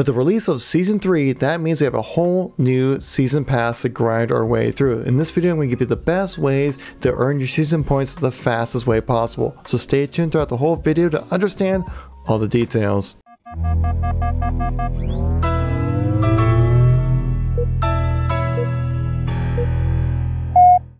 With the release of Season 3, that means we have a whole new Season Pass to grind our way through. In this video, I'm going to give you the best ways to earn your Season points the fastest way possible. So stay tuned throughout the whole video to understand all the details.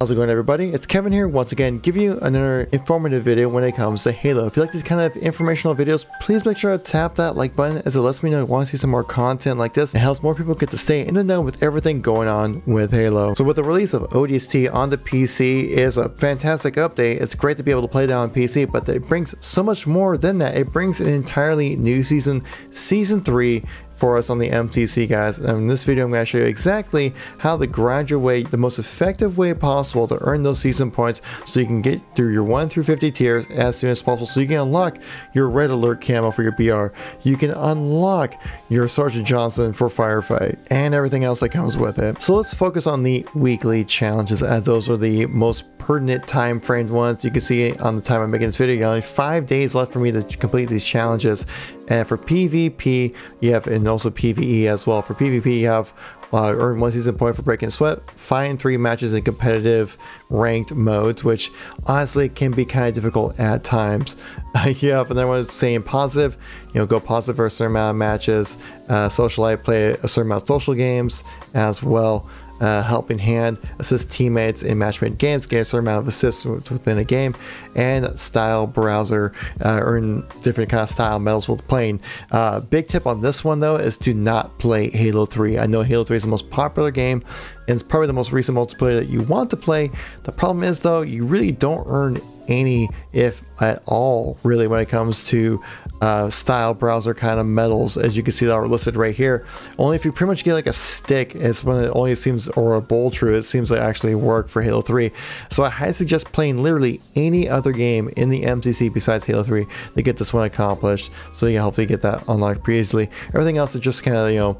How's it going everybody? It's Kevin here once again giving you another informative video when it comes to Halo. If you like these kind of informational videos, please make sure to tap that like button as it lets me know you want to see some more content like this and helps more people get to stay in the know with everything going on with Halo. So with the release of ODST on the PC is a fantastic update. It's great to be able to play that on PC, but it brings so much more than that. It brings an entirely new season, Season 3, for us on the MCC guys. And in this video I'm going to show you exactly how to graduate the most effective way possible to earn those season points so you can get through your 1 through 50 tiers as soon as possible so you can unlock your red alert camo for your BR. You can unlock your Sergeant Johnson for firefight and everything else that comes with it. So let's focus on the weekly challenges as those are the most pertinent time framed ones. You can see on the time I'm making this video, you only five days left for me to complete these challenges. And for PvP, you have, and also PvE as well. For PvP, you have uh, earn one season point for breaking sweat, find three matches in competitive ranked modes, which honestly can be kind of difficult at times. But then when it's saying positive, you know, go positive for a certain amount of matches, uh, socialite, play a certain amount of social games as well uh, helping hand, assist teammates in matchmade games, get a certain amount of assists within a game, and style browser, uh, earn different kind of style medals with playing. Uh, big tip on this one though is to not play Halo 3. I know Halo 3 is the most popular game and it's probably the most recent multiplayer that you want to play. The problem is though, you really don't earn any, if at all, really, when it comes to uh, style browser kind of medals, as you can see that are listed right here. Only if you pretty much get like a stick, it's when it only seems, or a Bulltrue, it seems to actually work for Halo 3. So I highly suggest playing literally any other game in the MCC besides Halo 3 to get this one accomplished. So you can hopefully get that unlocked pretty easily. Everything else is just kind of, you know,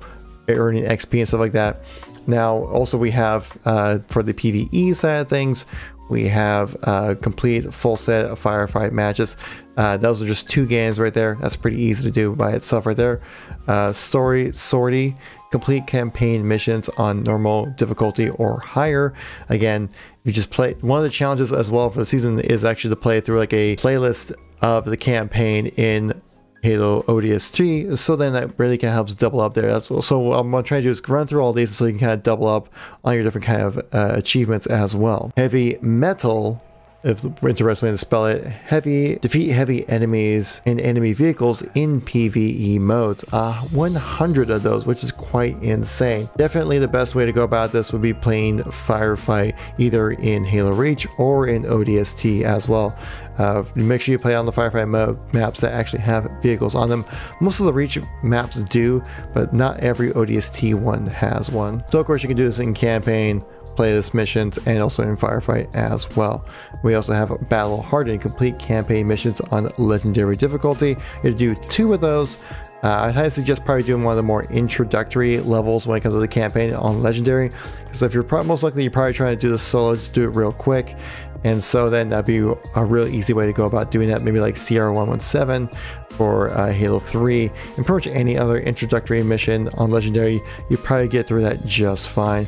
earning XP and stuff like that. Now, also we have uh, for the PvE side of things, we have a complete full set of firefight matches. Uh, those are just two games right there. That's pretty easy to do by itself right there. Uh, story sortie, complete campaign missions on normal difficulty or higher. Again, if you just play. One of the challenges as well for the season is actually to play through like a playlist of the campaign in Halo ODST, so then that really kind of helps double up there. That's so what I'm going to try to do is run through all these so you can kind of double up on your different kind of uh, achievements as well. Heavy Metal if the interesting way to spell it, heavy defeat heavy enemies and enemy vehicles in PvE modes. Uh, 100 of those, which is quite insane. Definitely the best way to go about this would be playing Firefight either in Halo Reach or in ODST as well. Uh, make sure you play on the Firefight mode maps that actually have vehicles on them. Most of the Reach maps do, but not every ODST one has one. So of course you can do this in campaign playlist missions and also in Firefight as well. We also have Battle Hardened complete campaign missions on legendary difficulty. You do two of those. Uh, I'd highly suggest probably doing one of the more introductory levels when it comes to the campaign on legendary. Because if you're most likely you're probably trying to do this solo, just do it real quick. And so then that'd be a real easy way to go about doing that. Maybe like CR117 or uh, Halo 3 and pretty much any other introductory mission on Legendary, you probably get through that just fine.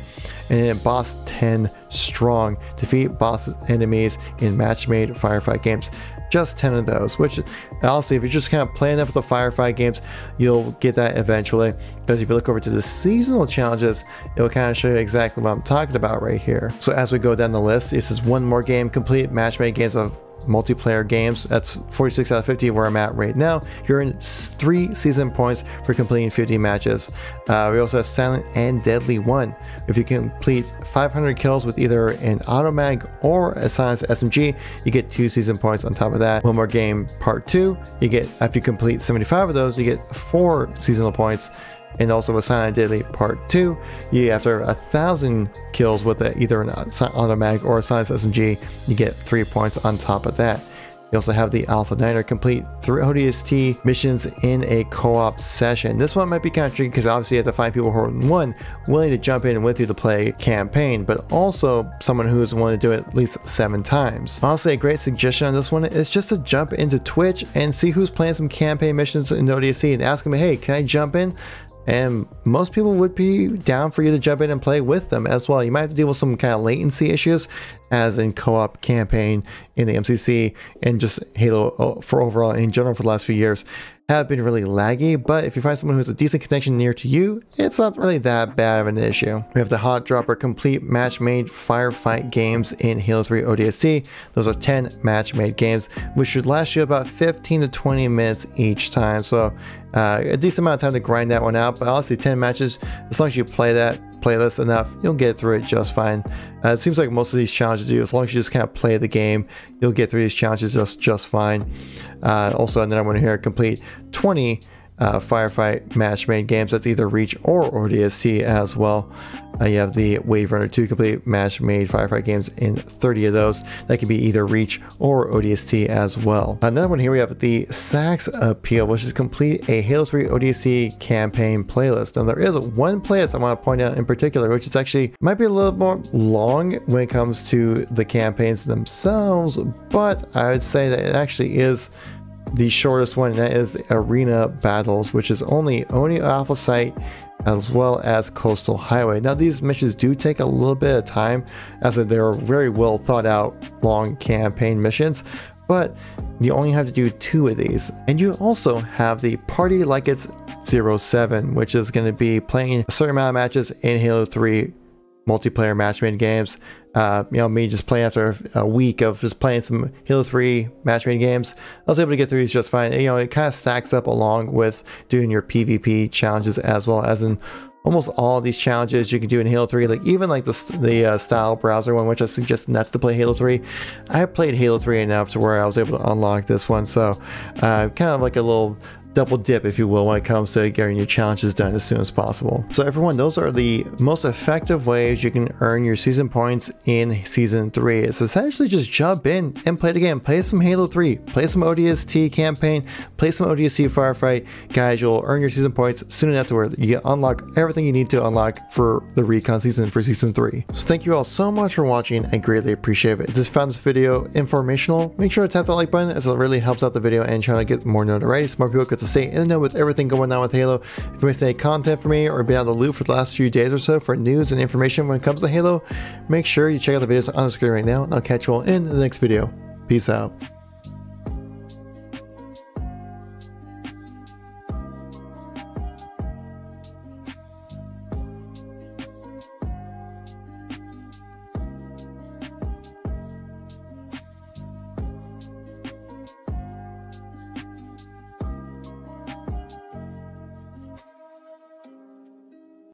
And then boss 10 strong, defeat boss enemies in match-made firefight games. Just 10 of those, which honestly, if you're just kind of playing enough of the firefight games, you'll get that eventually. Because if you look over to the seasonal challenges, it'll kind of show you exactly what I'm talking about right here. So as we go down the list, this is one more game, complete match-made games of multiplayer games. That's 46 out of 50 where I'm at right now. You're in three season points for completing 50 matches. Uh, we also have Silent and Deadly 1. If you complete 500 kills with either an automag or a silenced SMG, you get two season points on top of that. One more game part 2, you get, if you complete 75 of those, you get four seasonal points and also with Silent Deadly Part 2, you after a thousand kills with a, either an uh, automatic or a silenced SMG, you get three points on top of that. You also have the Alpha Niner complete three ODST missions in a co-op session. This one might be kind of tricky because obviously you have to find people who are one willing to jump in with you to play campaign, but also someone who is willing to do it at least seven times. Honestly, a great suggestion on this one is just to jump into Twitch and see who's playing some campaign missions in ODST and ask them, hey, can I jump in? And most people would be down for you to jump in and play with them as well. You might have to deal with some kind of latency issues, as in co-op campaign in the MCC and just Halo uh, for overall in general for the last few years have been really laggy, but if you find someone who has a decent connection near to you, it's not really that bad of an issue. We have the Hot Dropper Complete Match Made Firefight games in Halo 3 ODST. Those are 10 match made games, which should last you about 15 to 20 minutes each time. So uh, a decent amount of time to grind that one out, but honestly 10 matches, as long as you play that playlist enough, you'll get through it just fine. Uh, it seems like most of these challenges as long as you just kind of play the game, you'll get through these challenges just, just fine. Uh, also, and then I want to hear complete 20 uh, firefight match made games. That's either Reach or ODST as well. Uh, you have the Wave Runner 2 complete match made firefight games in 30 of those. That can be either Reach or ODST as well. Another one here we have the Sax Appeal, which is complete a Halo 3 ODST campaign playlist. Now there is one playlist I want to point out in particular, which is actually might be a little more long when it comes to the campaigns themselves, but I would say that it actually is the shortest one, and that is Arena Battles, which is only only Alpha Site as well as Coastal Highway. Now these missions do take a little bit of time as they're very well thought out long campaign missions, but you only have to do two of these. And you also have the Party Like It's 07, which is going to be playing a certain amount of matches in Halo 3 multiplayer matchmaking games. Uh, you know, me just playing after a week of just playing some Halo 3 matchmaking games, I was able to get through these just fine. You know, it kind of stacks up along with doing your PvP challenges as well as in almost all these challenges you can do in Halo 3, like even like the, the uh, style browser one, which I suggest not to play Halo 3. I played Halo 3 enough to where I was able to unlock this one, so uh, kind of like a little double dip, if you will, when it comes to getting your challenges done as soon as possible. So everyone, those are the most effective ways you can earn your season points in Season 3. It's essentially just jump in and play the game. Play some Halo 3, play some ODST campaign, play some ODST Firefight. Guys, you'll earn your season points soon enough to where you unlock everything you need to unlock for the recon season for Season 3. So thank you all so much for watching. I greatly appreciate it. If you found this video informational, make sure to tap that like button as it really helps out the video and try to get more notoriety so more people get to stay in the know with everything going on with Halo. If you missed any content for me or been on the loop for the last few days or so for news and information when it comes to Halo, make sure you check out the videos on the screen right now, and I'll catch you all in the next video. Peace out.